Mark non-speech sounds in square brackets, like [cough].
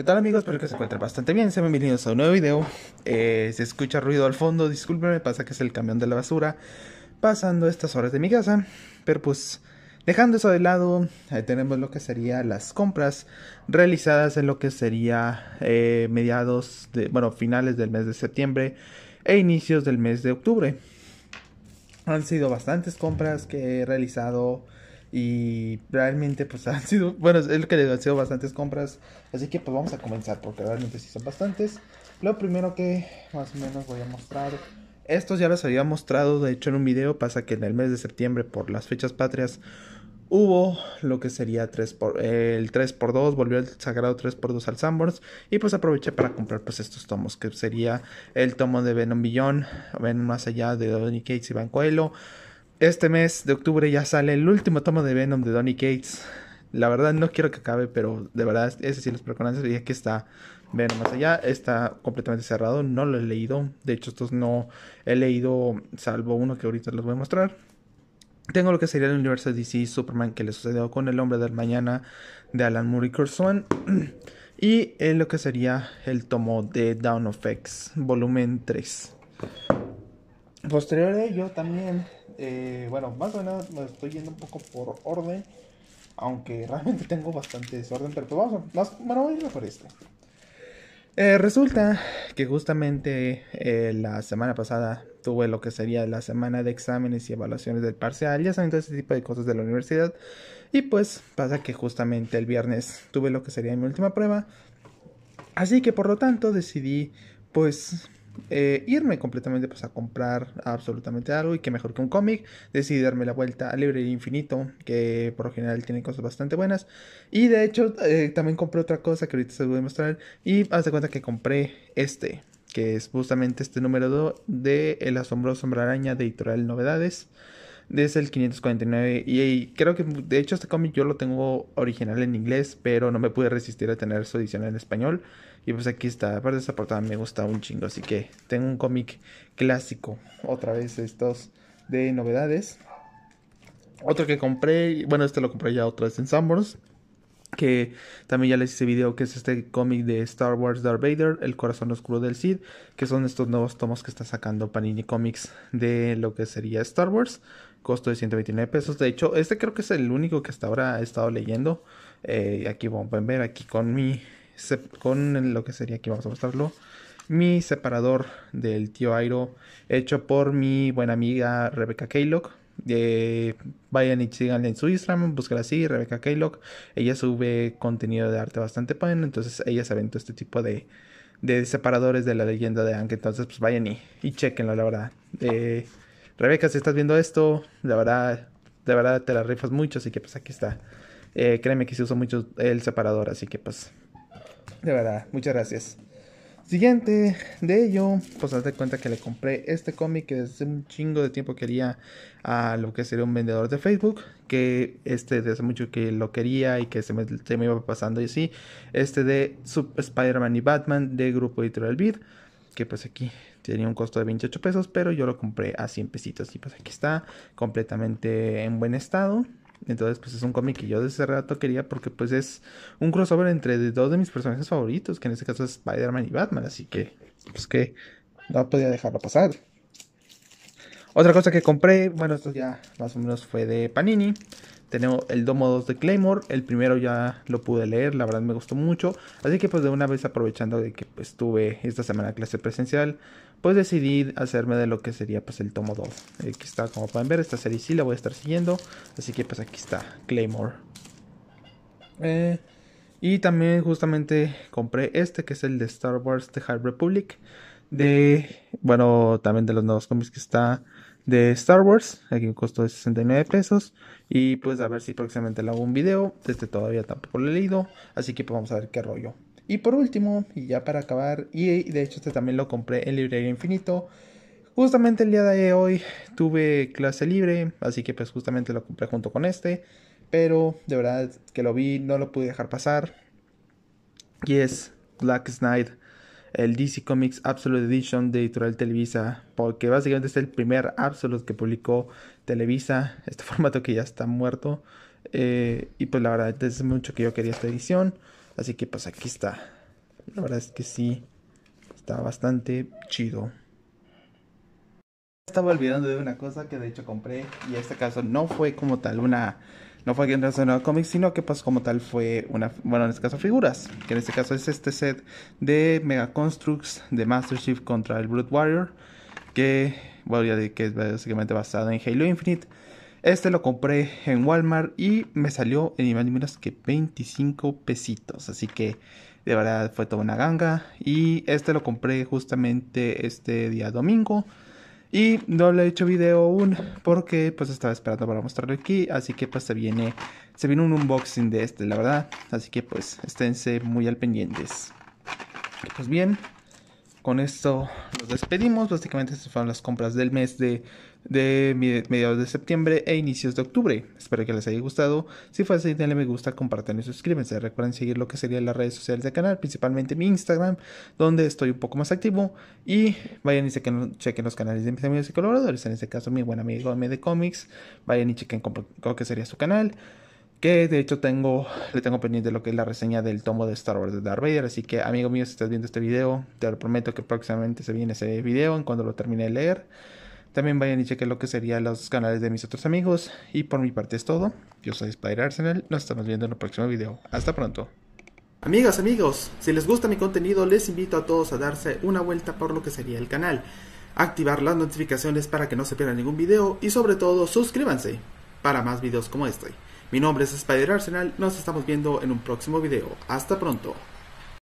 ¿Qué tal amigos? Espero que se encuentren bastante bien. Sean bienvenidos a un nuevo video. Eh, se escucha ruido al fondo, discúlpenme, pasa que es el camión de la basura pasando estas horas de mi casa. Pero pues, dejando eso de lado, ahí tenemos lo que sería las compras realizadas en lo que sería eh, mediados de, bueno, finales del mes de septiembre e inicios del mes de octubre. Han sido bastantes compras que he realizado y realmente pues [laughs] han sido, bueno, es lo que digo, han sido bastantes compras. Así que pues vamos a comenzar porque realmente sí son bastantes. Lo primero que más o menos voy a mostrar. Estos ya los había mostrado, de hecho en un video pasa que en el mes de septiembre por las fechas patrias hubo lo que sería 3 por, el 3x2, volvió el sagrado 3x2 al Sanborns y pues aproveché para comprar pues estos tomos que sería el tomo de Venom Beyond, Venom más allá de Donny Cates y Van Coelho este mes de octubre ya sale el último tomo de Venom de Donny Cates. La verdad no quiero que acabe, pero de verdad ese sí los preconantes y aquí está Venom más allá. Está completamente cerrado, no lo he leído. De hecho, estos no he leído, salvo uno que ahorita les voy a mostrar. Tengo lo que sería el universo DC Superman que le sucedió con el hombre del mañana de Alan Moore y [clears throat] Y en lo que sería el tomo de Down of X, volumen 3. Posterior a ello también eh, bueno, más o menos me estoy yendo un poco por orden. Aunque realmente [laughs] tengo bastante desorden. Pero pues vamos a. bueno, voy por este. Eh, resulta que justamente eh, la semana pasada tuve lo que sería la semana de exámenes y evaluaciones del parcial. Ya saben todo ese tipo de cosas de la universidad. Y pues pasa que justamente el viernes tuve lo que sería mi última prueba. Así que por lo tanto decidí pues eh, irme completamente pues a comprar absolutamente algo y que mejor que un cómic, decidí darme la vuelta a Librería Infinito, que por lo general tiene cosas bastante buenas. Y de hecho eh, también compré otra cosa que ahorita se voy a mostrar y haz de cuenta que compré este, que es justamente este número 2 de El asombroso hombre araña de Editorial Novedades. Desde el 549 y, creo que de hecho este cómic yo lo tengo original en inglés, pero no me pude resistir a tener su edición en español. Y pues aquí está, aparte de esta portada me gusta un chingo, así que tengo un cómic clásico, otra vez estos de novedades. Otro que compré, bueno, este lo compré ya otra vez en Sanborns, que también ya les hice video, que es este cómic de Star Wars Darth Vader, El corazón oscuro del Sith, que son estos nuevos tomos que está sacando Panini Comics de lo que sería Star Wars, costo de 129 pesos. De hecho, este creo que es el único que hasta ahora he estado leyendo. Eh, aquí pueden ver, aquí con mi con lo que sería aquí vamos a mostrarlo mi separador del tío Airo hecho por mi buena amiga Rebecca Kaylock eh, vayan y síganle en su Instagram, búsquela así, Rebecca Kaylock. Ella sube contenido de arte bastante bueno, entonces ella se aventó este tipo de, de separadores de la leyenda de Ankh. Entonces, pues vayan y, y chequenlo, la verdad. Eh, Rebeca, si estás viendo esto, la verdad, de verdad te la rifas mucho, así que pues aquí está. Eh, créeme que se usa mucho el separador, así que pues de verdad, muchas gracias. Siguiente de ello, pues haz de cuenta que le compré este cómic que desde un chingo de tiempo quería a lo que sería un vendedor de Facebook, que este desde mucho que lo quería y que se me, se me iba pasando y así, este de Spider-Man y Batman de Grupo Editorial Beat, que pues aquí tenía un costo de 28 pesos, pero yo lo compré a 100 pesitos y pues aquí está completamente en buen estado. Entonces, pues es un cómic que yo desde hace rato quería porque pues es un crossover entre dos de mis personajes favoritos, que en este caso es Spider-Man y Batman, así que pues que no podía dejarlo pasar. Otra cosa que compré, bueno, esto ya más o menos fue de Panini. Tenemos el Domo 2 de Claymore. El primero ya lo pude leer, la verdad me gustó mucho. Así que pues de una vez aprovechando de que pues tuve esta semana clase presencial, pues decidí hacerme de lo que sería pues el tomo 2. Aquí está, como pueden ver, esta serie sí la voy a estar siguiendo. Así que pues aquí está, Claymore. Eh, y también justamente compré este que es el de Star Wars The High Republic. De, bueno, también de los nuevos cómics que está de Star Wars. Aquí de 69 pesos. Y pues a ver si próximamente le hago un video. Este todavía tampoco lo he leído. Así que pues vamos a ver qué rollo. Y por último, y ya para acabar, y de hecho este también lo compré en Librería Infinito. Justamente el día de hoy tuve clase libre, así que pues justamente lo compré junto con este. Pero de verdad que lo vi, no lo pude dejar pasar. Y es Black Knight el DC Comics Absolute Edition de Editorial Televisa, porque básicamente es el primer Absolute que publicó Televisa, este [laughs] formato que ya está muerto. Eh, y pues la verdad, es mucho que yo quería esta edición, así que pues aquí está. La verdad es que sí, está bastante chido. Estaba olvidando de una cosa que de hecho compré y en este caso no fue como tal una no fue en relación cómics, sino que pues como tal fue una, bueno, en este caso figuras, que en este caso es este set de Mega Constructs de Master Chief contra el Blood Warrior, que voy a decir que es básicamente basado en Halo Infinite. Este lo compré en Walmart y me salió en más ni menos que 25 pesitos, así que de verdad fue toda una ganga y este lo compré justamente este día domingo. Y no le he hecho video aún porque pues estaba esperando para mostrarlo aquí. Así que pues se viene, se viene un unboxing de este, la verdad. Así que pues esténse muy al pendientes. Pues bien, con esto nos despedimos. Básicamente estas fueron las compras del mes de de mediados de septiembre e inicios de octubre. Espero que les haya gustado. Si fue así, denle me gusta, compartan y suscríbanse. Recuerden seguir lo que serían las redes sociales del canal, principalmente mi Instagram, donde estoy un poco más activo. Y vayan y chequen, chequen los canales de mis amigos y colaboradores. En este caso, mi buen amigo de Comics. Vayan y chequen lo que sería su canal. Que de hecho tengo, le tengo pendiente lo que es la reseña del tomo de Star Wars de Darth Vader. Así que, amigo mío, si estás viendo este video, te lo prometo que próximamente se viene ese video en cuando lo termine de leer. También vayan y chequen lo que serían los canales de mis otros amigos. Y por mi parte es todo. Yo soy Spider Arsenal. Nos estamos viendo en el próximo video. Hasta pronto. Amigas, amigos, si les gusta mi contenido, les invito a todos a darse una vuelta por lo que sería el canal. Activar las notificaciones para que no se pierdan ningún video y sobre todo suscríbanse para más videos como este. Mi nombre es Spider Arsenal, nos estamos viendo en un próximo video. Hasta pronto.